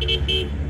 Beep, beep.